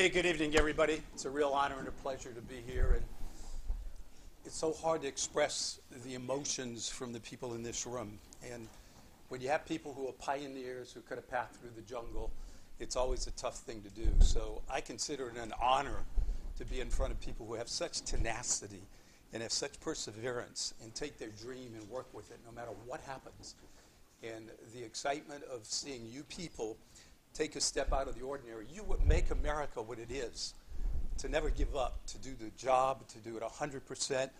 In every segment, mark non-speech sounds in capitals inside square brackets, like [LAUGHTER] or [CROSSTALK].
Hey, good evening, everybody. It's a real honor and a pleasure to be here. And it's so hard to express the emotions from the people in this room. And when you have people who are pioneers who cut a path through the jungle, it's always a tough thing to do. So I consider it an honor to be in front of people who have such tenacity and have such perseverance and take their dream and work with it no matter what happens. And the excitement of seeing you people take a step out of the ordinary. You would make America what it is. To never give up, to do the job, to do it 100%.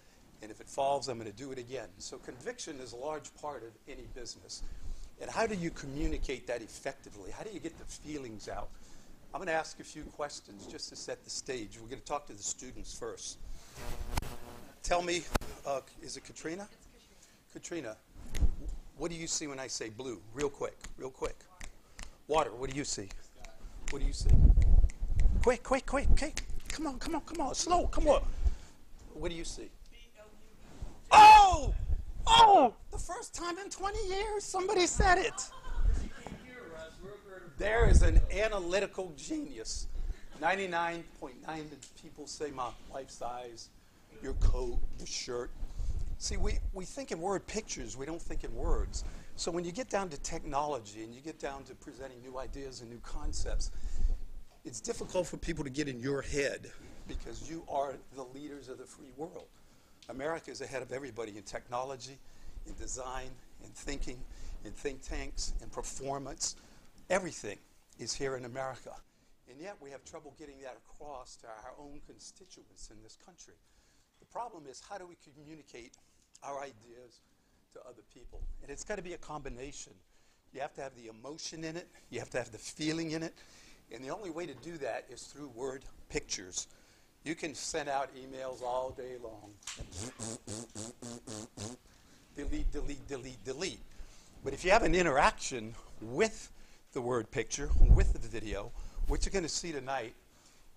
And if it falls, I'm going to do it again. So conviction is a large part of any business. And how do you communicate that effectively? How do you get the feelings out? I'm going to ask a few questions just to set the stage. We're going to talk to the students first. Tell me, uh, is it Katrina? Katrina, what do you see when I say blue? Real quick, real quick. Water, what do you see? What do you see? Quick, quick, quick, quick. Come on, come on, come on. Slow, come on. What do you see? Oh! Oh! The first time in 20 years somebody said it. There is an analytical genius. 99.9 people say my life size, your coat, your shirt. See, we, we think in word pictures, we don't think in words. So when you get down to technology and you get down to presenting new ideas and new concepts, it's difficult for people to get in your head because you are the leaders of the free world. America is ahead of everybody in technology, in design, in thinking, in think tanks, in performance. Everything is here in America. And yet we have trouble getting that across to our own constituents in this country. The problem is how do we communicate our ideas to other people? And it's got to be a combination. You have to have the emotion in it, you have to have the feeling in it, and the only way to do that is through word pictures. You can send out emails all day long. delete, delete, delete, delete. But if you have an interaction with the word picture, with the video, what you're going to see tonight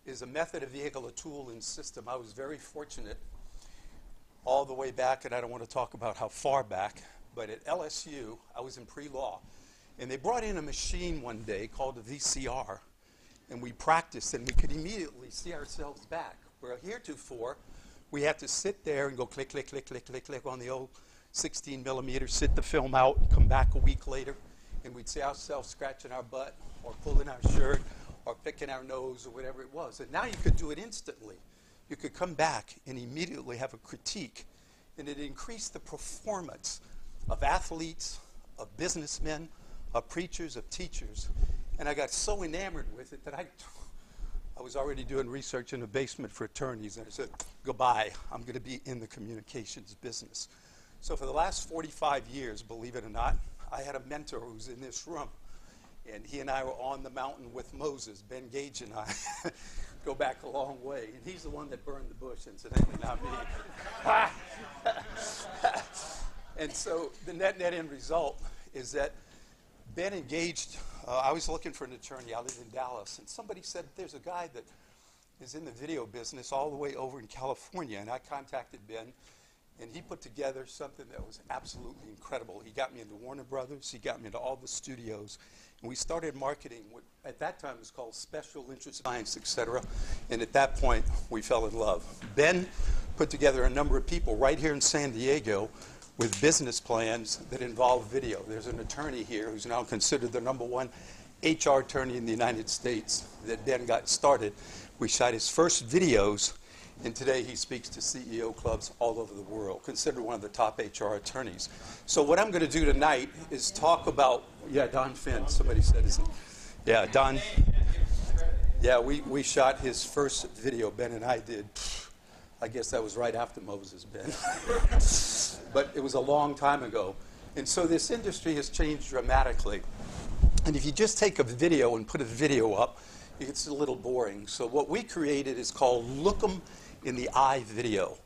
is a method, a vehicle, a tool, and system. I was very fortunate all the way back, and I don't want to talk about how far back, but at LSU, I was in pre law. And they brought in a machine one day called a VCR, and we practiced, and we could immediately see ourselves back. Where heretofore, we had to sit there and go click, click, click, click, click, click on the old 16 millimeter, sit the film out, come back a week later, and we'd see ourselves scratching our butt or pulling our shirt or picking our nose or whatever it was. And now you could do it instantly you could come back and immediately have a critique, and it increased the performance of athletes, of businessmen, of preachers, of teachers. And I got so enamored with it that I, I was already doing research in the basement for attorneys, and I said, goodbye, I'm going to be in the communications business. So for the last 45 years, believe it or not, I had a mentor who's in this room. And he and I were on the mountain with Moses, Ben Gage and I. [LAUGHS] go back a long way. And he's the one that burned the bush, incidentally, not me. [LAUGHS] and so the net net end result is that Ben engaged. Uh, I was looking for an attorney. I live in Dallas, and somebody said there's a guy that is in the video business all the way over in California. And I contacted Ben, and he put together something that was absolutely incredible. He got me into Warner Brothers. He got me into all the studios. And we started marketing what at that time was called Special Interest Science, etc. And at that point, we fell in love. Ben put together a number of people right here in San Diego with business plans that involve video. There's an attorney here who's now considered the number one HR attorney in the United States that Ben got started. We shot his first videos and today he speaks to CEO clubs all over the world, considered one of the top HR attorneys. So what I'm going to do tonight is talk about, yeah, Don Finn, somebody said, isn't Yeah, Don. Yeah, we, we shot his first video, Ben and I did. I guess that was right after Moses, Ben. [LAUGHS] but it was a long time ago. And so this industry has changed dramatically. And if you just take a video and put a video up, it's a little boring. So what we created is called Lookum in the eye video.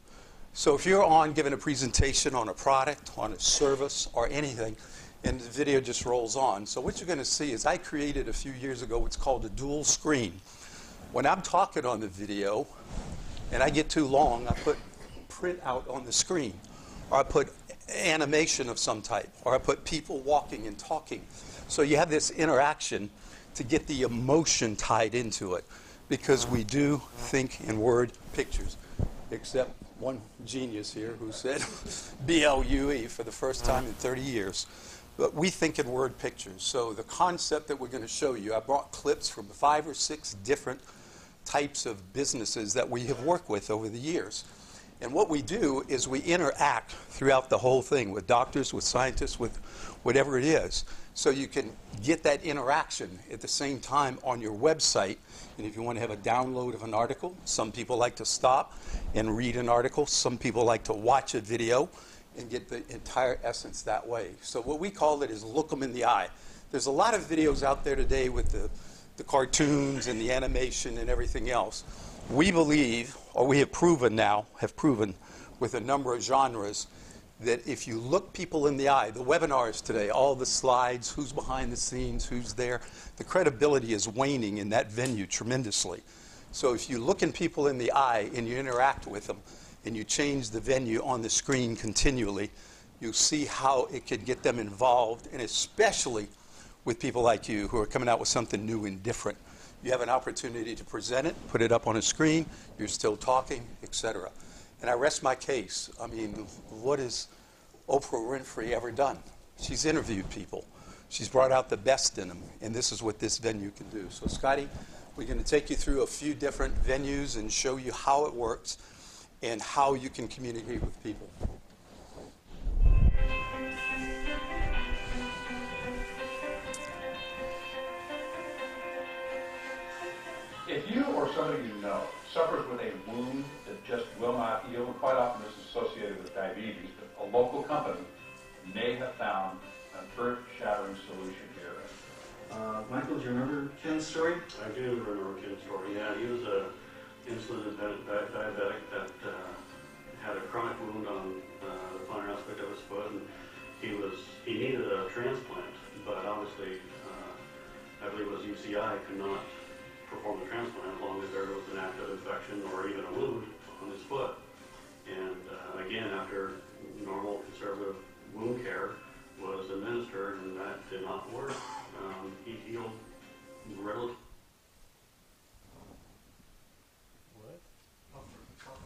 So if you're on giving a presentation on a product, on a service, or anything, and the video just rolls on. So what you're going to see is I created a few years ago what's called a dual screen. When I'm talking on the video and I get too long, I put print out on the screen, or I put animation of some type, or I put people walking and talking. So you have this interaction to get the emotion tied into it. Because we do think in word pictures, except one genius here who said [LAUGHS] BLUE for the first time in 30 years. But we think in word pictures. So the concept that we're going to show you, I brought clips from five or six different types of businesses that we have worked with over the years. And what we do is we interact throughout the whole thing with doctors, with scientists, with whatever it is. So you can get that interaction at the same time on your website. And if you want to have a download of an article, some people like to stop and read an article. Some people like to watch a video and get the entire essence that way. So what we call it is look them in the eye. There's a lot of videos out there today with the, the cartoons and the animation and everything else. We believe, or we have proven now, have proven with a number of genres, that if you look people in the eye, the webinars today, all the slides, who's behind the scenes, who's there, the credibility is waning in that venue tremendously. So if you look in people in the eye and you interact with them and you change the venue on the screen continually, you'll see how it could get them involved, and especially with people like you who are coming out with something new and different. You have an opportunity to present it, put it up on a screen, you're still talking, etc. And I rest my case. I mean, what has Oprah Winfrey ever done? She's interviewed people. She's brought out the best in them, and this is what this venue can do. So, Scotty, we're going to take you through a few different venues and show you how it works and how you can communicate with people. If you or somebody you know suffers with a wound that just will not heal, quite often this is associated with diabetes, but a local company may have found an earth-shattering solution here. Uh, Michael, do you remember Ken's story? I do remember Ken's story, yeah, he was a insulin dependent diabetic that, uh, had a chronic wound on, uh, the plantar aspect of his foot, and he was, he needed a transplant, but obviously, uh, I believe it was UCI could not perform the transplant as long as there was an active infection or even a wound on his foot. And, uh, again, after normal conservative wound care was administered and that did not work, um, he healed relatively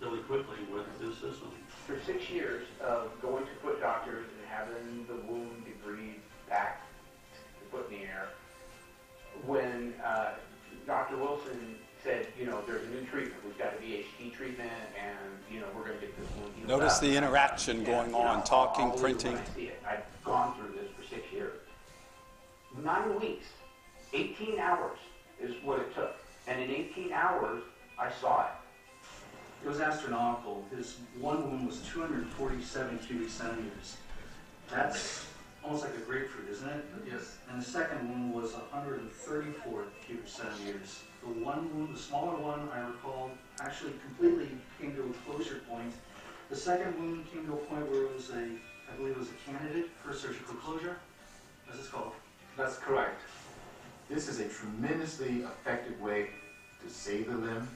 really quickly with this system. for six years of going to foot doctors and having the wound debris back to put in the air, when uh, Dr. Wilson said, you know, there's a new treatment, we've got a VHT treatment, and, you know, we're going to get this wound healed Notice up. the interaction And, going you know, on, I'll- talking, I'll printing. I see it. I've gone through this for six years. Nine weeks, 18 hours is what it took. And in 18 hours, I saw it. It was astronomical. His one wound was 247 cubic centimeters. That's almost like a grapefruit, isn't it? Yes. And the second wound was 134 cubic centimeters. The one wound, the smaller one, I recall, actually completely came to a closure point. The second wound came to a point where it was a, I believe it was a candidate for surgical closure. As it's called. That's correct. This is a tremendously effective way to save the limb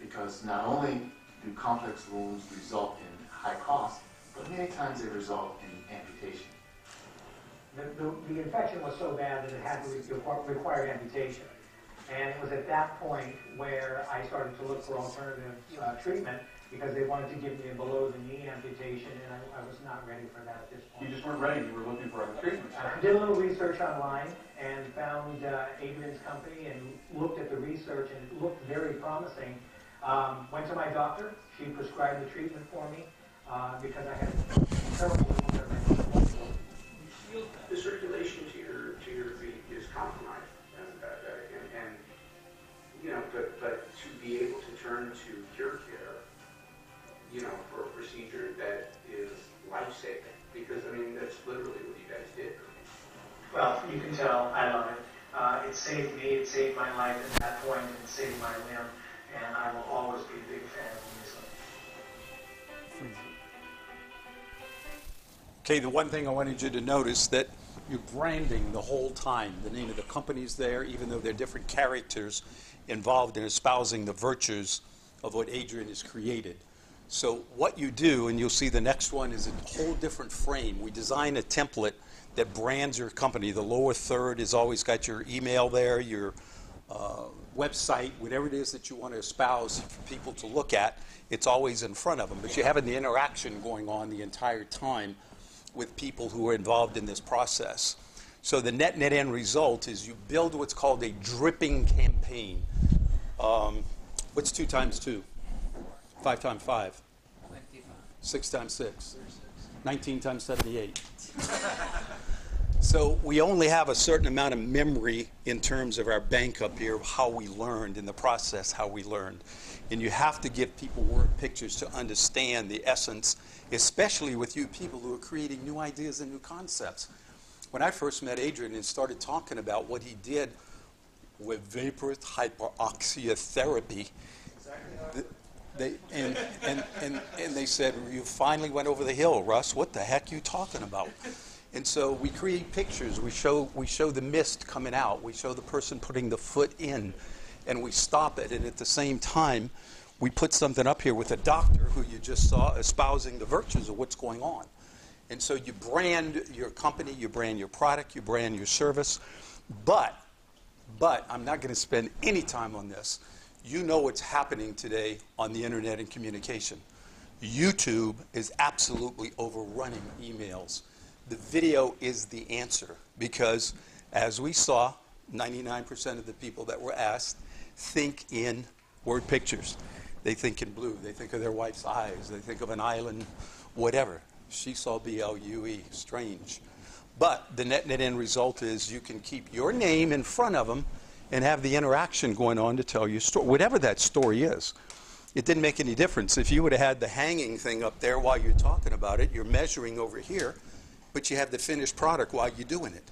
because not only do complex wounds result in high cost, but many times they result in amputation. The, the, the infection was so bad that it had to require, required amputation. And it was at that point where I started to look for alternative uh, treatment because they wanted to give me a below the knee amputation and I, I was not ready for that at this point. You just weren't ready, you were looking for other treatments. I did a little research online and found uh, Adrian's company and looked at the research and it looked very promising. Um, went to my doctor, she prescribed the treatment for me uh, because I had terrible wounds that feel the circulation to your to your feet is compromised, be able to turn to cure care, you know, for a procedure that is life saving, because I mean that's literally what you guys did. Well, you can tell I love it. Uh, it saved me, it saved my life at that point, and it saved my limb, and I will always be a big fan of Muesli. Okay, the one thing I wanted you to notice that you're branding the whole time. The name of the company's there, even though they're different characters involved in espousing the virtues of what Adrian has created. So what you do, and you'll see the next one is a whole different frame. We design a template that brands your company. The lower third has always got your email there, your uh, website, whatever it is that you want to espouse for people to look at, it's always in front of them. But you're having the interaction going on the entire time with people who are involved in this process. So the net net end result is you build what's called a dripping campaign. Um, what's two times two? Five times five. Six times six. 19 times 78. So we only have a certain amount of memory in terms of our bank up here how we learned in the process, how we learned. And you have to give people word pictures to understand the essence, especially with you people who are creating new ideas and new concepts. When I first met Adrian and started talking about what he did with vaporous hyperoxia therapy, th- they, and, and, and, and they said, You finally went over the hill, Russ. What the heck are you talking about? And so we create pictures. We show, we show the mist coming out. We show the person putting the foot in, and we stop it. And at the same time, we put something up here with a doctor who you just saw espousing the virtues of what's going on. And so you brand your company, you brand your product, you brand your service. But, but I'm not going to spend any time on this. You know what's happening today on the internet and communication. YouTube is absolutely overrunning emails. The video is the answer because, as we saw, 99% of the people that were asked think in word pictures. They think in blue. They think of their wife's eyes. They think of an island, whatever. She saw B L U E, strange. But the net net end result is you can keep your name in front of them and have the interaction going on to tell your story, whatever that story is. It didn't make any difference. If you would have had the hanging thing up there while you're talking about it, you're measuring over here, but you have the finished product while you're doing it.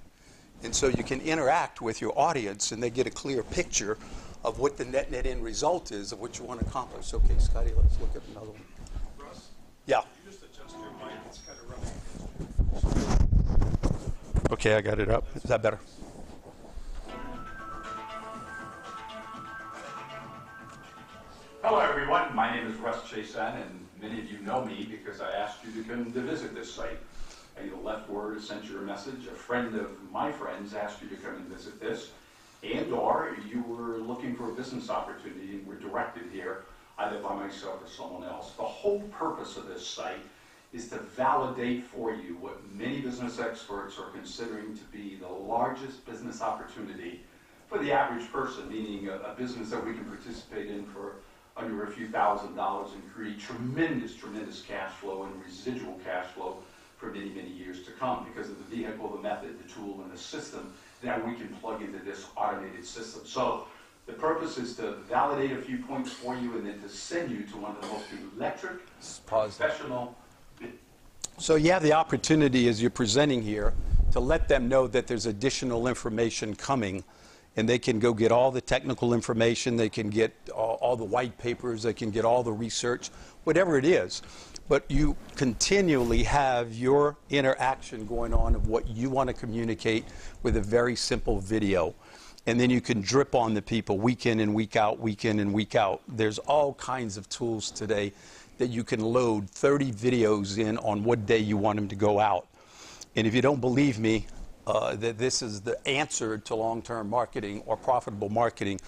And so you can interact with your audience and they get a clear picture of what the net net end result is of what you want to accomplish. Okay, Scotty, let's look at another one. Russ, Yeah. you just adjust your mic, it's kind of running. Okay, I got it up. Is that better? Hello, everyone. My name is Russ Chiasson, and many of you know me because I asked you to come to visit this site. I left word sent you a message. A friend of my friends asked you to come and visit this, and/or you were looking for a business opportunity and were directed here, either by myself or someone else. The whole purpose of this site is to validate for you what many business experts are considering to be the largest business opportunity for the average person, meaning a, a business that we can participate in for under a few thousand dollars and create tremendous, tremendous cash flow and residual cash flow for many, many years to come because of the vehicle, the method, the tool, and the system that we can plug into this automated system. So the purpose is to validate a few points for you and then to send you to one of the most electric, professional, So you have the opportunity as you're presenting here to let them know that there's additional information coming and they can go get all the technical information, they can get all, all the white papers, they can get all the research, whatever it is. But you continually have your interaction going on of what you want to communicate with a very simple video. And then you can drip on the people week in and week out, week in and week out. There's all kinds of tools today that you can load 30 videos in on what day you want them to go out. And if you don't believe me uh, that this is the answer to long term marketing or profitable marketing,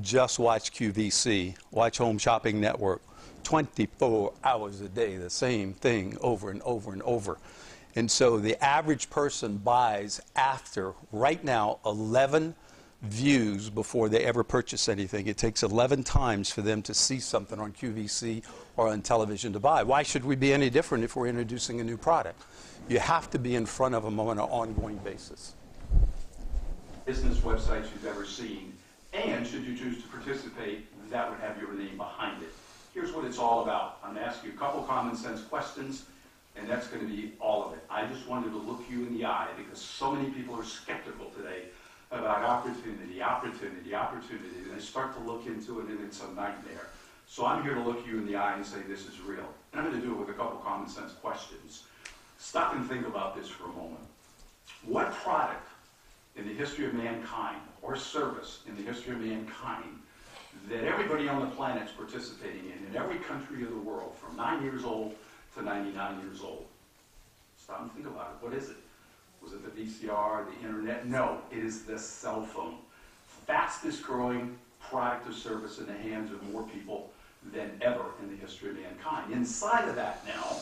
just watch QVC, watch Home Shopping Network. 24 hours a day, the same thing over and over and over. And so the average person buys after, right now, 11 views before they ever purchase anything. It takes 11 times for them to see something on QVC or on television to buy. Why should we be any different if we're introducing a new product? You have to be in front of them on an ongoing basis. business websites you've ever seen. And should you choose to participate, that would have your name behind it. Here's what it's all about. I'm going to ask you a couple common sense questions, and that's going to be all of it. I just wanted to look you in the eye because so many people are skeptical today about opportunity, opportunity, opportunity. And I start to look into it, and it's a nightmare. So I'm here to look you in the eye and say this is real. And I'm going to do it with a couple common sense questions. Stop and think about this for a moment. What product in the history of mankind or service in the history of mankind that everybody on the planet is participating in, in every country of the world, from 9 years old to 99 years old. Stop and think about it. What is it? Was it the VCR, the internet? No, it is the cell phone. Fastest growing product or service in the hands of more people than ever in the history of mankind. Inside of that now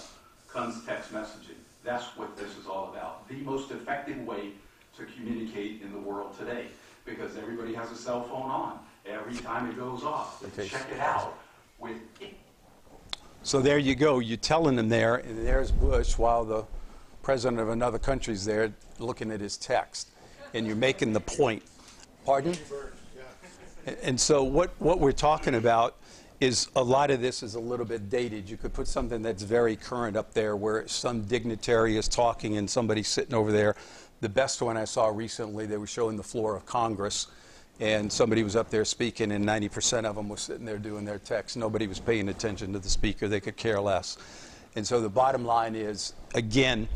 comes text messaging. That's what this is all about. The most effective way to communicate in the world today because everybody has a cell phone on. Every time it goes off, Okay. check it out with So there you go. You're telling them there, and there's Bush while the president of another country's there looking at his text. And you're making the point. Pardon? And- so what, what we're talking about is a lot of this is a little bit dated. You could put something that's very current up there where some dignitary is talking and somebody's sitting over there. The best one I saw recently, they were showing the floor of Congress and somebody was up there speaking and 90% of them was sitting there doing their text. Nobody was paying attention to the speaker. They could care less. And so the bottom line is, again,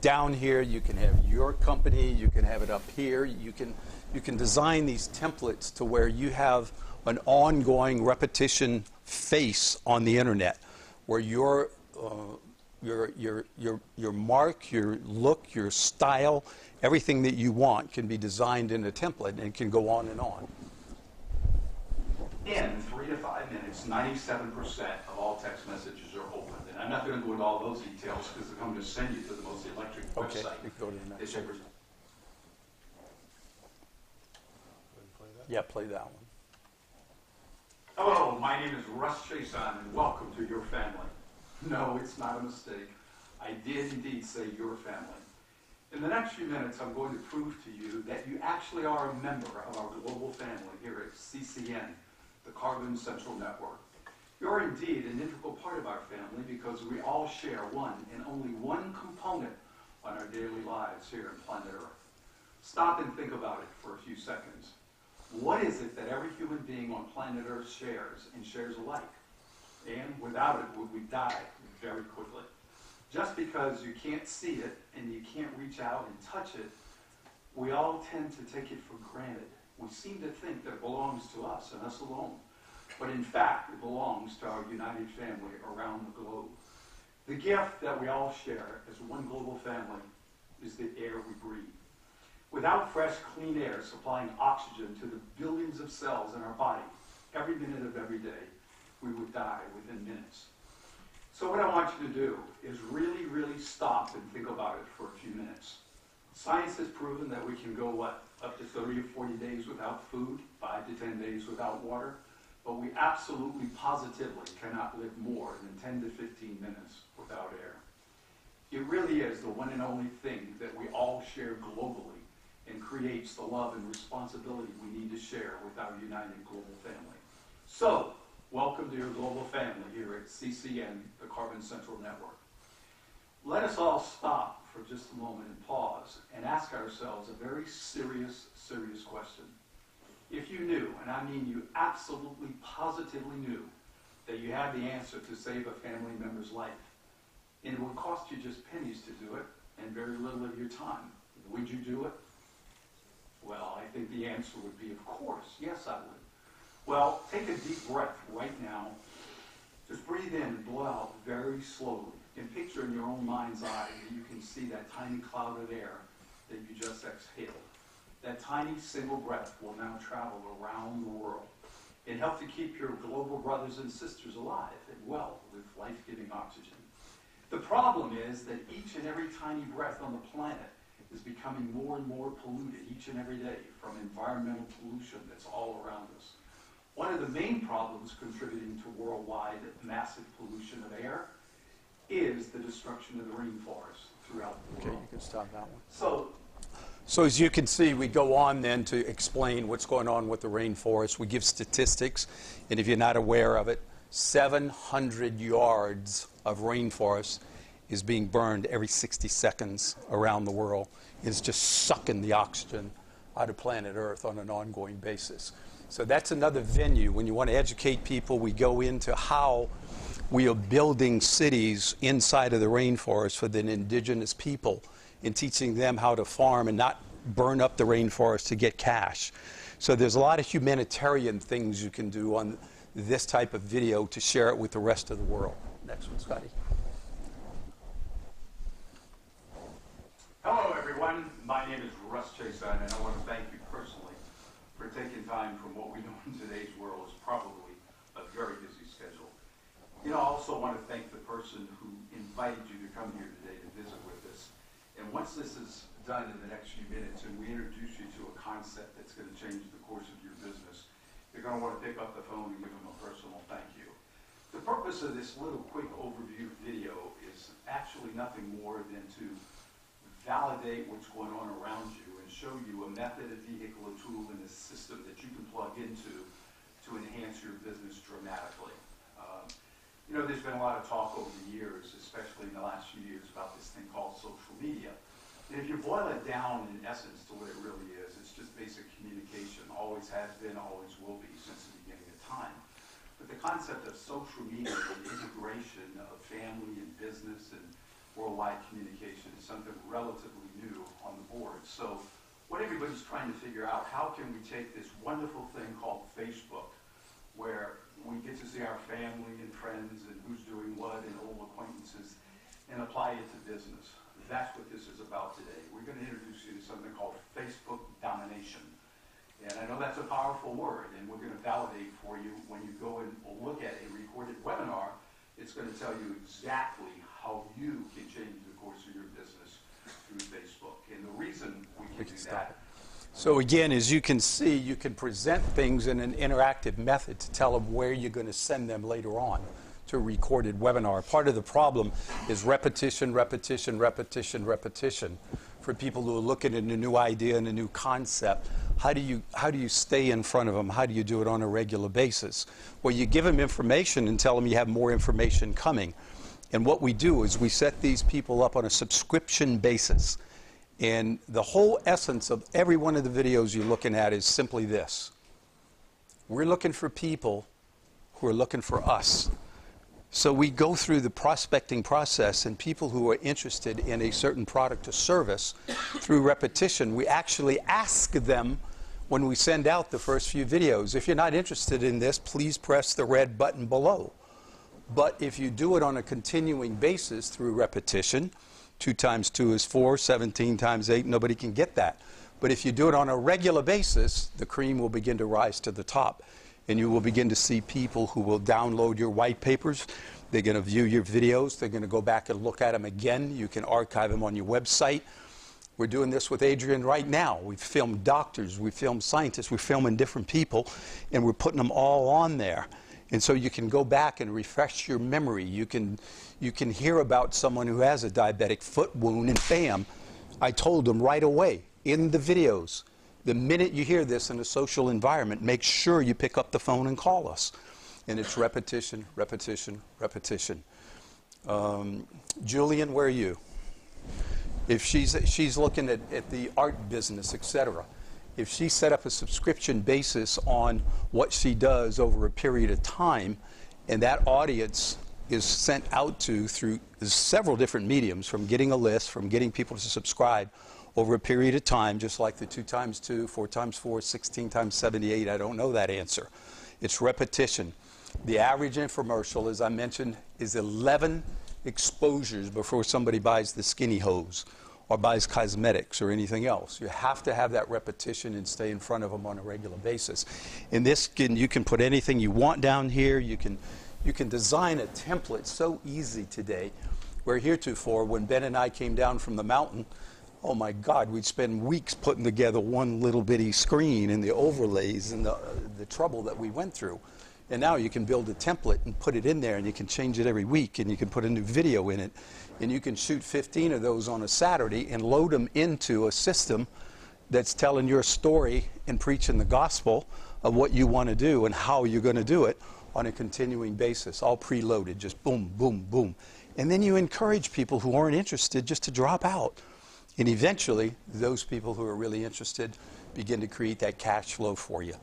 down here you can have your company, you can have it up here, you can you can design these templates to where you have an ongoing repetition face on the internet, where your uh, your your your your mark, your look, your style, everything that you want can be designed in a template and can go on and on. In three to five minutes, 97% of all text messages I'm not going to go into all those details because I'm going to send you to the most electric Okay, website. we can go to the next It's one. Yeah, play that one. Hello, my name is Russ Chiasson, and welcome to your family. No, it's not a mistake. I did indeed say your family. In the next few minutes, I'm going to prove to you that you actually are a member of our global family here at CCN, the Carbon Central Network. You're indeed an integral part of our family because we all share one and only one component on our daily lives here on planet Earth. Stop and think about it for a few seconds. What is it that every human being on planet Earth shares and shares alike? And without it, would we die very quickly? Just because you can't see it and you can't reach out and touch it, we all tend to take it for granted. We seem to think that it belongs to us and us alone. But in fact, it belongs to our united family around the globe. The gift that we all share as one global family is the air we breathe. Without fresh, clean air supplying oxygen to the billions of cells in our body every minute of every day, we would die within minutes. So what I want you to do is really, really stop and think about it for a few minutes. Science has proven that we can go, what, up to 30 or 40 days without food, 5 to 10 days without water, but we absolutely positively cannot live more than 10 to 15 minutes without air. It really is the one and only thing that we all share globally and creates the love and responsibility we need to share with our united global family. So, welcome to your global family here at CCN, the Carbon Central Network. Let us all stop for just a moment and pause and ask ourselves a very serious, serious question. If you knew, and I mean you absolutely positively knew, that you had the answer to save a family member's life, and it would cost you just pennies to do it and very little of your time, would you do it? Well, I think the answer would be, of course, yes, I would. Well, take a deep breath right now. Just breathe in and blow out very slowly. And picture in your own mind's eye that you can see that tiny cloud of air that you just exhaled. That tiny single breath will now travel around the world and help to keep your global brothers and sisters alive and well with life-giving oxygen. The problem is that each and every tiny breath on the planet is becoming more and more polluted each and every day from environmental pollution that's all around us. One of the main problems contributing to worldwide massive pollution of air is the destruction of the rainforest throughout the Okay, world. you can stop that one. So So as you can see, we go on then to explain what's going on with the rainforest. We give statistics, and if you're not aware of it, 700 yards of rainforest is being burned every 60 seconds around the world. It's just sucking the oxygen out of planet Earth on an ongoing basis. So that's another venue. When you want to educate people, we go into how we are building cities inside of the rainforest for the indigenous people and teaching them how to farm and not burn up the rainforest to get cash. So there's a lot of humanitarian things you can do on this type of video to share it with the rest of the world. Next one, Scotty. Hello, everyone. My name is Russ Chiasson, and I want to thank you personally for taking time from what we know in today's world is probably a very busy schedule. You know, I also want to thank the person who invited you to come here today to visit with us. And once this is done in the next few minutes and we introduce you to a concept that's going to change the course of your business, you're going to want to pick up the phone and give them a personal thank you. The purpose of this little quick overview video is actually nothing more than to validate what's going on around you and show you a method, a vehicle, a tool, and a system that you can plug into to enhance your business dramatically. Um, you know, there's been a lot of talk over the years, especially in the last few years, about this thing called social media. And if you boil it down in essence to what it really is, it's just basic communication, always has been, always will be since the beginning of time. But the concept of social media and integration of family and business and worldwide communication is something relatively new on the board. So what everybody's trying to figure out, how can we take this wonderful thing called Facebook, where we get to see our family and friends and who's doing what and old acquaintances, and apply it to business. That's what this is about today. We're going to introduce you to something called Facebook domination. And I know that's a powerful word, and we're going to validate for you when you go and look at a recorded webinar. It's going to tell you exactly how you can change the course of your business through Facebook. And the reason we can, We can do stop that. So again, as you can see, you can present things in an interactive method to tell them where you're going to send them later on to a recorded webinar. Part of the problem is repetition, repetition, repetition, repetition. For people who are looking at a new idea and a new concept, how do you how do you stay in front of them? How do you do it on a regular basis? Well, you give them information and tell them you have more information coming. And what we do is we set these people up on a subscription basis. And the whole essence of every one of the videos you're looking at is simply this. We're looking for people who are looking for us. So we go through the prospecting process, and people who are interested in a certain product or service, through repetition, we actually ask them when we send out the first few videos if you're not interested in this, please press the red button below. But if you do it on a continuing basis through repetition, 2 times 2 is 4, 17 times 8, nobody can get that. But if you do it on a regular basis, the cream will begin to rise to the top. And you will begin to see people who will download your white papers. They're going to view your videos. They're going to go back and look at them again. You can archive them on your website. We're doing this with Adrian right now. We've filmed doctors, we've filmed scientists, we're filming different people, and we're putting them all on there. And so you can go back and refresh your memory. You can, you can hear about someone who has a diabetic foot wound, and bam, I told them right away in the videos. The minute you hear this in a social environment, make sure you pick up the phone and call us. And it's repetition, repetition, repetition. Um, Julian, where are you? If she's, she's looking at, at the art business, etc., if she set up a subscription basis on what she does over a period of time, and that audience is sent out to through several different mediums, from getting a list, from getting people to subscribe over a period of time, just like the 2 times 2, 4 times 4, 16 times 78, I don't know that answer. It's repetition. The average infomercial, as I mentioned, is 11 exposures before somebody buys the skinny hose or buys cosmetics or anything else. You have to have that repetition and stay in front of them on a regular basis. In this, can, you can put anything you want down here. You can, you can design a template so easy today. Where heretofore, when Ben and I came down from the mountain, oh my God, we'd spend weeks putting together one little bitty screen and the overlays and the, uh, the trouble that we went through. And now you can build a template and put it in there, and you can change it every week, and you can put a new video in it, and you can shoot 15 of those on a Saturday and load them into a system that's telling your story and preaching the gospel of what you want to do and how you're going to do it on a continuing basis, all preloaded, just boom, boom, boom. And then you encourage people who aren't interested just to drop out. And eventually, those people who are really interested begin to create that cash flow for you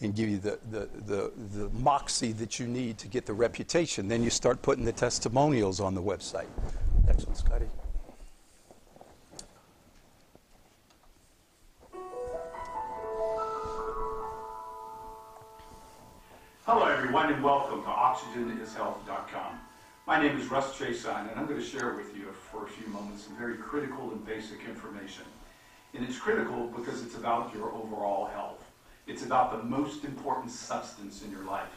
and give you the, the, the, the moxie that you need to get the reputation. Then you start putting the testimonials on the website. Excellent, Scotty. Hello, everyone, and welcome to OxygenIsHealth.com. My name is Russ Chiasson, and I'm going to share with you for a few moments some very critical and basic information. And it's critical because it's about your overall health. It's about the most important substance in your life.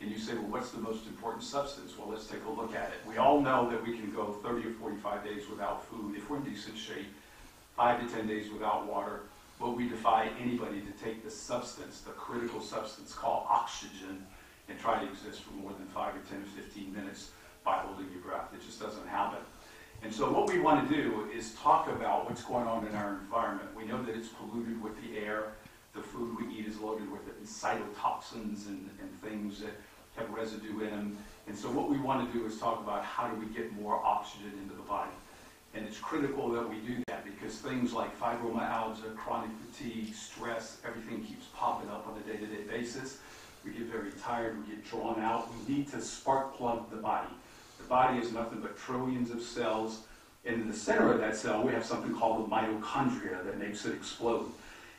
And you say, well, what's the most important substance? Well, let's take a look at it. We all know that we can go 30 or 45 days without food if we're in decent shape, five to 10 days without water, but we defy anybody to take the substance, the critical substance called oxygen, and try to exist for more than five or 10 or 15 minutes by holding your breath. It just doesn't happen. And so what we want to do is talk about what's going on in our environment. We know that it's polluted with the air. The food we eat is loaded with it, and cytotoxins and, and things that have residue in them. And so what we want to do is talk about how do we get more oxygen into the body. And it's critical that we do that because things like fibromyalgia, chronic fatigue, stress, everything keeps popping up on a day-to-day basis. We get very tired, we get drawn out. We need to spark plug the body. The body is nothing but trillions of cells. And in the center of that cell, we have something called the mitochondria that makes it explode.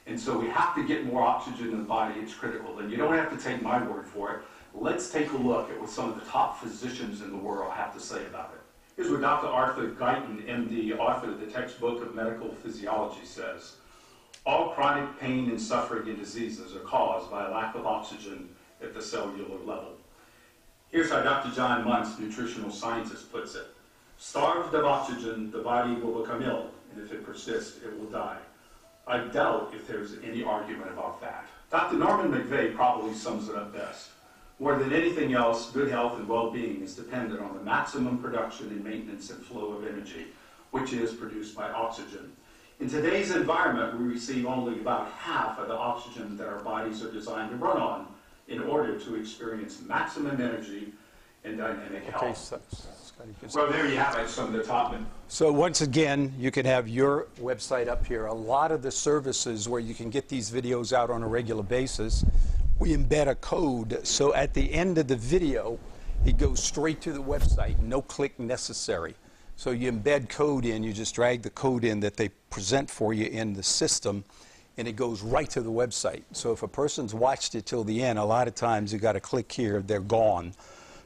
And so we have to get more oxygen in the body. It's critical. And you don't have to take my word for it. Let's take a look at what some of the top physicians in the world have to say about it. Here's what Dr. Arthur Guyton, MD, author of the textbook of medical physiology, says. All chronic pain and suffering and diseases are caused by a lack of oxygen at the cellular level. Here's how Dr. John Muntz, nutritional scientist, puts it. Starved of oxygen, the body will become ill, and if it persists, it will die. I doubt if there's any argument about that. Dr. Norman McVeigh probably sums it up best. More than anything else, good health and well-being is dependent on the maximum production and maintenance and flow of energy, which is produced by oxygen. In today's environment, we receive only about half of the oxygen that our bodies are designed to run on in order to experience maximum energy and dynamic Okay, health. so, Scott, Well, there you have it, some of the top. So once again, you can have your website up here. A lot of the services where you can get these videos out on a regular basis, we embed a code. So at the end of the video, it goes straight to the website, no click necessary. So you embed code in, you just drag the code in that they present for you in the system, and it goes right to the website. So if a person's watched it till the end, a lot of times you got to click here, they're gone.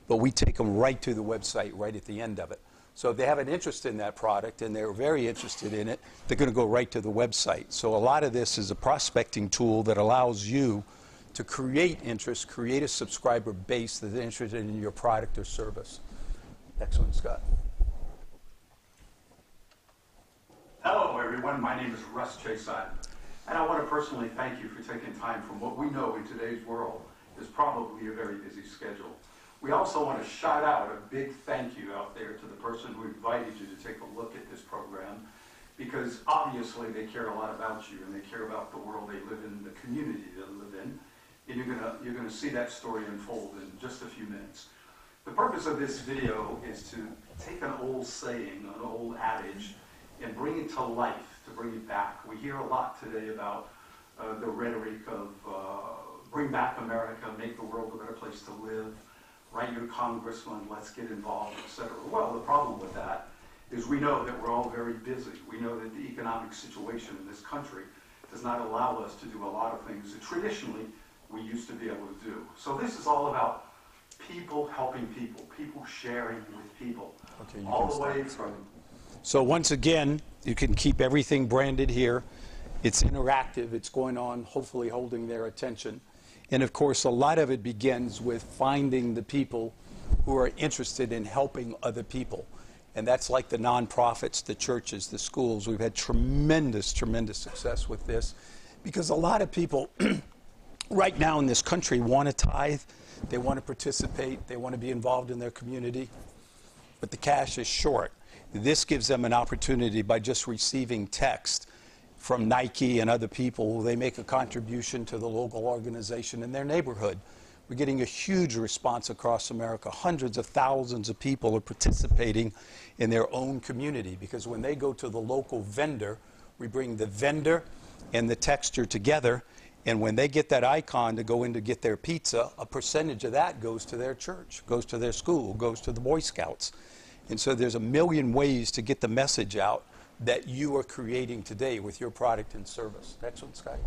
But we take them right to the website right at the end of it. So if they have an interest in that product and they're very interested in it, they're going to go right to the website. So a lot of this is a prospecting tool that allows you to create interest, create a subscriber base that's interested in your product or service. Excellent, Scott. Hello, everyone. My name is Russ Chiasson, and I want to personally thank you for taking time from what we know in today's world is probably a very busy schedule. We also want to shout out a big thank you out there to the person who invited you to take a look at this program, because obviously they care a lot about you and they care about the world they live in, the community they live in, and you're gonna you're gonna see that story unfold in just a few minutes. The purpose of this video is to take an old saying, an old adage, and bring it to life, to bring it back. We hear a lot today about uh, the rhetoric of uh, bring back America, make the world a better place to live, write your congressman, let's get involved, etc. Well, the problem with that is we know that we're all very busy. We know that the economic situation in this country does not allow us to do a lot of things that traditionally we used to be able to do. So this is all about people helping people, people sharing with people, Okay, all the way from So once again, you can keep everything branded here. It's interactive. It's going on, hopefully holding their attention. And of course, a lot of it begins with finding the people who are interested in helping other people. And that's like the nonprofits, the churches, the schools. We've had tremendous, tremendous success with this because a lot of people [CLEARS THROAT] right now in this country want to tithe, they want to participate, they want to be involved in their community, but the cash is short. This gives them an opportunity by just receiving text from Nike and other people. They make a contribution to the local organization in their neighborhood. We're getting a huge response across America. Hundreds of thousands of people are participating in their own community because when they go to the local vendor, we bring the vendor and the texture together. And when they get that icon to go in to get their pizza, a percentage of that goes to their church, goes to their school, goes to the Boy Scouts. And so there's a million ways to get the message out that you are creating today with your product and service. Excellent, Scott.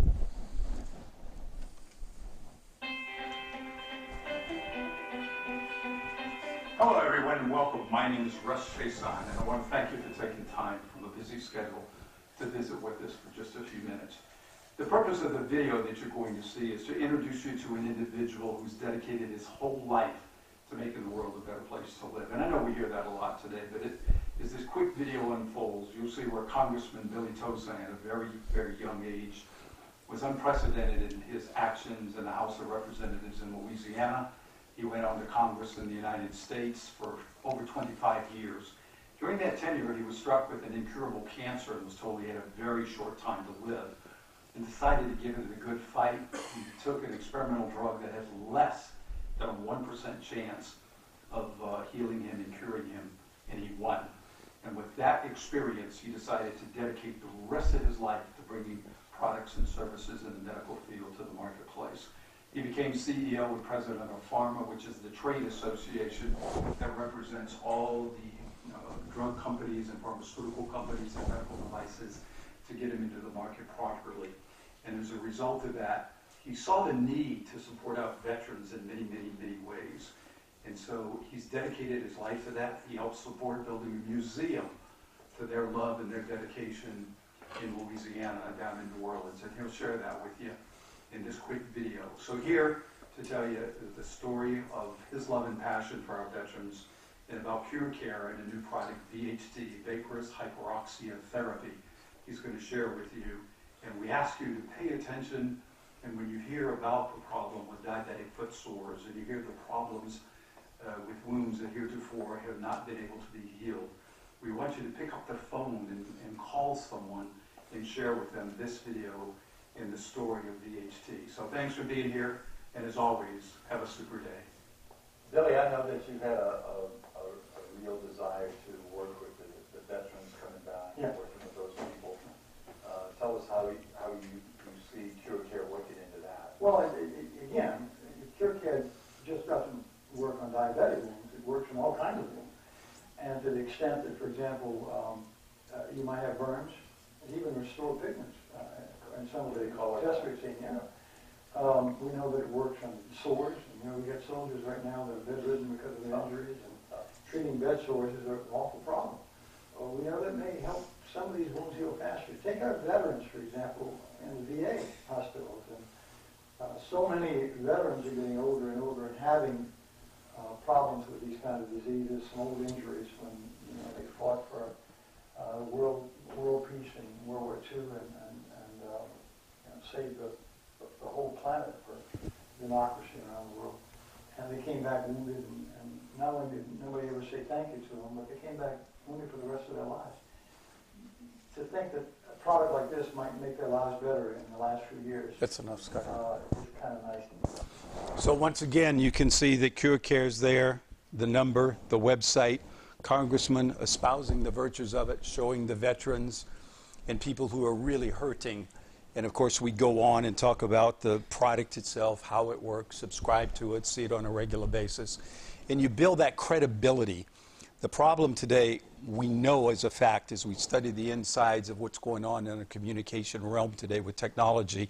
Hello, everyone, and welcome. My name is Russ Chiasson, and I want to thank you for taking time from a busy schedule to visit with us for just a few minutes. The purpose of the video that you're going to see is to introduce you to an individual who's dedicated his whole life to making the world a better place to live. And I know we hear that a lot today, but it, as this quick video unfolds, you'll see where Congressman Billy Tauzin, at a very, very young age, was unprecedented in his actions in the House of Representatives in Louisiana. He went on to Congress in the United States for over 25 years. During that tenure, he was struck with an incurable cancer and was told he had a very short time to live and decided to give it a good fight. He took an experimental drug that has less than a 1% chance of uh, healing him and curing him, and he won. And with that experience, he decided to dedicate the rest of his life to bringing products and services in the medical field to the marketplace. He became CEO and president of PhRMA, which is the trade association that represents all the drug companies and pharmaceutical companies and medical devices to get them into the market properly. And as a result of that, he saw the need to support our veterans in many, many, many ways. And so he's dedicated his life to that. He helped support building a museum to their love and their dedication in Louisiana down in New Orleans. And he'll share that with you in this quick video. So here to tell you the story of his love and passion for our veterans and about Cure Care and a new product, VHT, Vaporous Hyperoxia Therapy. He's going to share with you. And we ask you to pay attention and when you hear about the problem with diabetic foot sores and you hear the problems uh, with wounds that heretofore have not been able to be healed, we want you to pick up the phone and, and call someone and share with them this video and the story of VHT. So thanks for being here, and as always, have a super day. Billy, I know that you've had a, a, a a real desire to work with the, the veterans coming back, Yeah. working with those people. Uh, tell us how, you- how you, you see Cure Care working into that. Well, it- it- again, Cure Care just doesn't work on diabetic wounds, it works on all kinds of wounds. And to the extent that, for example, um, uh, you might have burns, and even restore pigments, uh, and some of the They call it tests that. we've seen, yeah. Um, we know that it works on sores, and, you know, we got soldiers right now that are bedridden because of their injuries, and treating bed sores is an awful problem. Well, we know that may help some of these wounds heal faster. Take our veterans, for example, in the VA hospitals, and uh, so many veterans are getting older and older and having uh, problems with these kind of diseases, some old injuries when you know they fought for uh, world world peace in World War II and and, and uh, you know, saved the, the the whole planet for democracy around the world. And they came back wounded, and, and not only did nobody ever say thank you to them, but they came back wounded for the rest of their lives. To think that a product like this might make their lives better in the last few years That's enough, Scott. uh, is kind of nice. So once again, you can see that Cure Care's there, the number, the website, Congressman espousing the virtues of it, showing the veterans and people who are really hurting. And of course, we go on and talk about the product itself, how it works, subscribe to it, see it on a regular basis. And you build that credibility. The problem today, we know as a fact, as we study the insides of what's going on in the communication realm today with technology,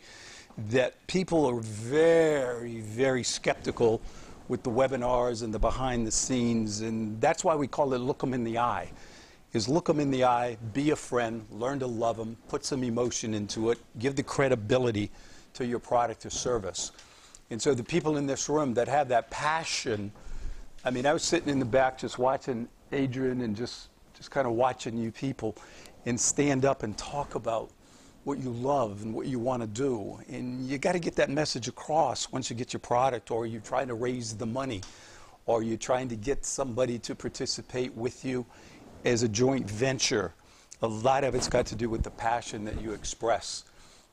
that people are very, very skeptical with the webinars and the behind the scenes. And that's why we call it look them in the eye. Is look them in the eye, be a friend, learn to love them, put some emotion into it, give the credibility to your product or service. And so the people in this room that have that passion, I mean, I was sitting in the back just watching Adrian and just, just kind of watching you people and stand up and talk about what you love and what you want to do. And you got to get that message across once you get your product, or you're trying to raise the money, or you're trying to get somebody to participate with you as a joint venture. A lot of it's got to do with the passion that you express.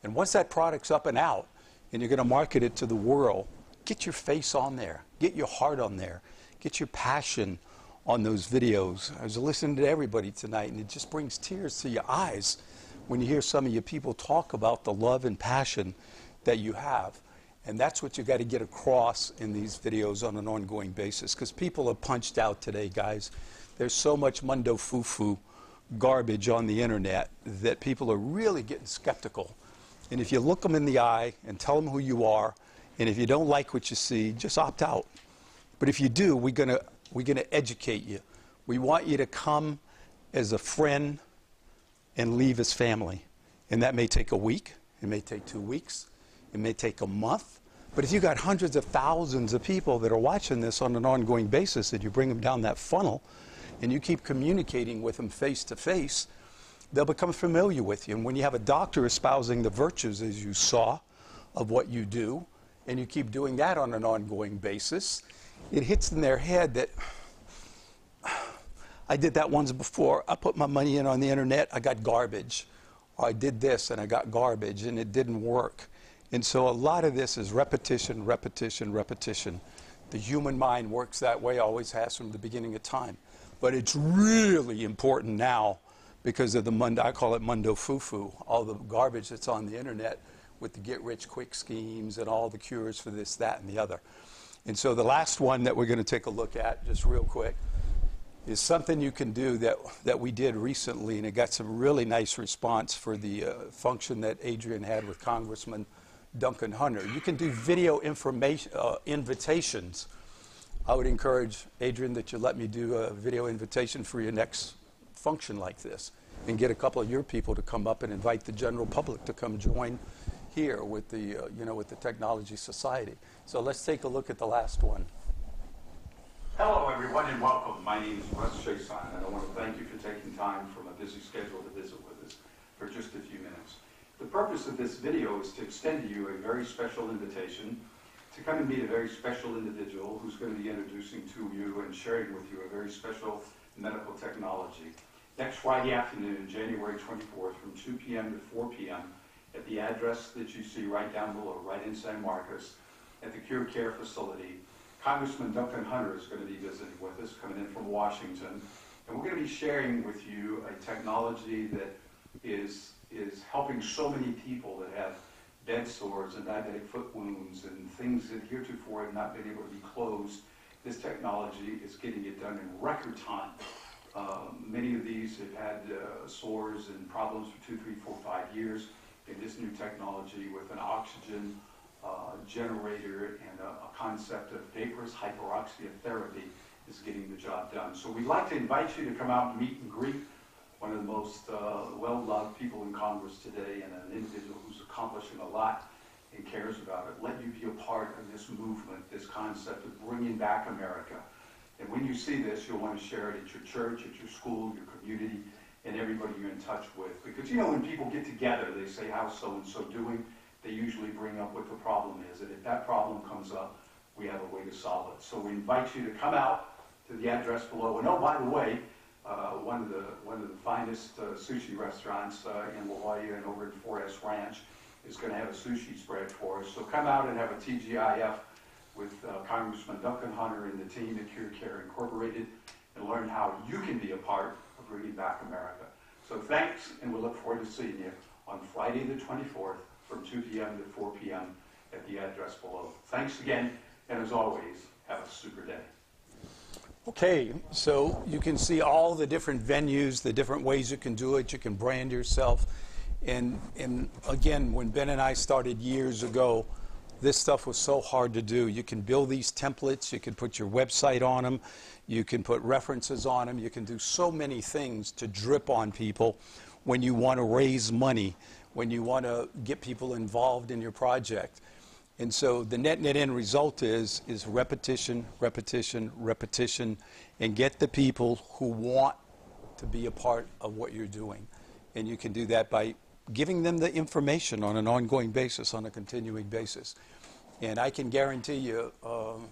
And once that product's up and out, and you're going to market it to the world, get your face on there, get your heart on there, get your passion on those videos. I was listening to everybody tonight, and it just brings tears to your eyes when you hear some of your people talk about the love and passion that you have. And that's what you got to get across in these videos on an ongoing basis because people are punched out today, guys. There's so much mundo foo-foo garbage on the internet that people are really getting skeptical. And if you look them in the eye and tell them who you are, and if you don't like what you see, just opt out. But if you do, we're going we're to educate you. We want you to come as a friend and leave as family. And that may take a week, It may take two weeks. It may take a month. But if you've got hundreds of thousands of people that are watching this on an ongoing basis, and you bring them down that funnel, and you keep communicating with them face to face, they'll become familiar with you. And when you have a doctor espousing the virtues, as you saw, of what you do, and you keep doing that on an ongoing basis, it hits in their head that I did that once before. I put my money in on the internet, I got garbage. Or I did this and I got garbage and it didn't work. And so a lot of this is repetition, repetition, repetition. The human mind works that way, always has from the beginning of time. But it's really important now because of the mundo, I call it mundo foo-foo, all the garbage that's on the internet with the get-rich-quick schemes and all the cures for this, that, and the other. And so the last one that we're going to take a look at, just real quick, is something you can do that, that we did recently, and it got some really nice response for the uh, function that Adrian had with Congressman Duncan Hunter. You can do video information, uh, invitations. I would encourage, Adrian, that you let me do a video invitation for your next function like this and get a couple of your people to come up and invite the general public to come join here with the, uh, you know, with the Technology Society. So let's take a look at the last one. Hello, everyone, and welcome. My name is Russ Chiasson, and I want to thank you for taking time from a busy schedule to visit with us for just a few minutes. The purpose of this video is to extend to you a very special invitation to come and meet a very special individual who's going to be introducing to you and sharing with you a very special medical technology. Next Friday afternoon, January 24th, from 2 p.m. to 4 p.m., at the address that you see right down below, right in San Marcos, at the Cure Care facility, Congressman Duncan Hunter is going to be visiting with us, coming in from Washington, and we're going to be sharing with you a technology that is, is helping so many people that have bed sores and diabetic foot wounds and things that heretofore have not been able to be closed. This technology is getting it done in record time. Um, many of these have had uh, sores and problems for two, three, four, five years. And this new technology with an oxygen uh, generator and a, a, concept of vaporous hyperoxia therapy is getting the job done. So we'd like to invite you to come out and meet and greet one of the most uh, well-loved people in Congress today and an individual accomplishing a lot and cares about it. Let you be a part of this movement, this concept of bringing back America. And when you see this, you'll want to share it at your church, at your school, your community, and everybody you're in touch with. Because, you know, when people get together, they say, how's so-and-so doing? They usually bring up what the problem is. And if that problem comes up, we have a way to solve it. So we invite you to come out to the address below. And oh, by the way, uh, one of the one of the finest uh, sushi restaurants uh, in La Jolla and over at 4S Ranch is going to have a sushi spread for us. So come out and have a TGIF with uh, Congressman Duncan Hunter and the team at Cure Care Incorporated and learn how you can be a part of bringing back America. So thanks, and we look forward to seeing you on Friday the 24th from 2 p.m. to 4 p.m. at the address below. Thanks again, and as always, have a super day. Okay, so you can see all the different venues, the different ways you can do it. You can brand yourself. And, and again, when Ben and I started years ago, this stuff was so hard to do. You can build these templates, you can put your website on them, you can put references on them, you can do so many things to drip on people when you want to raise money, when you want to get people involved in your project. And so the net net end result is is repetition, repetition, repetition, and get the people who want to be a part of what you're doing. And you can do that by giving them the information on an ongoing basis, on a continuing basis. And I can guarantee you, um,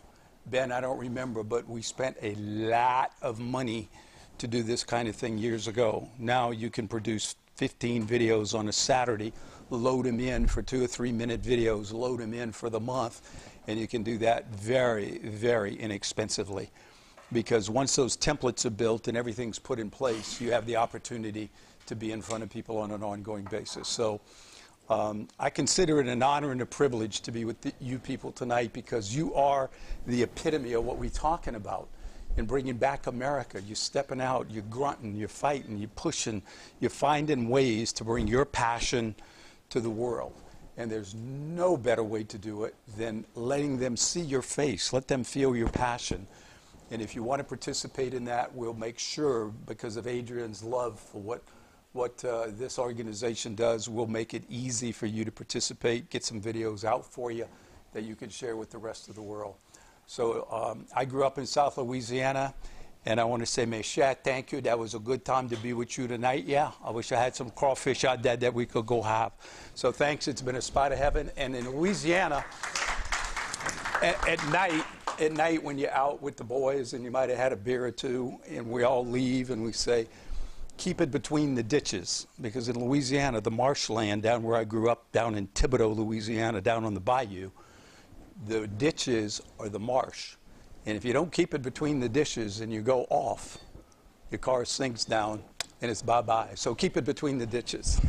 Ben, I don't remember, but we spent a lot of money to do this kind of thing years ago. Now you can produce 15 videos on a Saturday, load them in for two or three minute videos, load them in for the month, and you can do that very, very inexpensively. Because once those templates are built and everything's put in place, you have the opportunity to be in front of people on an ongoing basis. So um, I consider it an honor and a privilege to be with the, you people tonight because you are the epitome of what we're talking about in bringing back America. You're stepping out, you're grunting, you're fighting, you're pushing, you're finding ways to bring your passion to the world. And there's no better way to do it than letting them see your face, let them feel your passion. And if you want to participate in that, we'll make sure, because of Adrian's love for what what uh, this organization does, we'll make it easy for you to participate, get some videos out for you that you can share with the rest of the world. So um, I grew up in South Louisiana, and I want to say, Meshat, thank you. That was a good time to be with you tonight. Yeah, I wish I had some crawfish out there that we could go have. So thanks. It's been a spot of heaven. And in Louisiana, at, at night, at night when you're out with the boys and you might have had a beer or two, and we all leave and we say, keep it between the ditches. Because in Louisiana, the marshland down where I grew up, down in Thibodaux, Louisiana, down on the bayou, the ditches are the marsh. And if you don't keep it between the dishes and you go off, your car sinks down and it's bye bye. So keep it between the ditches.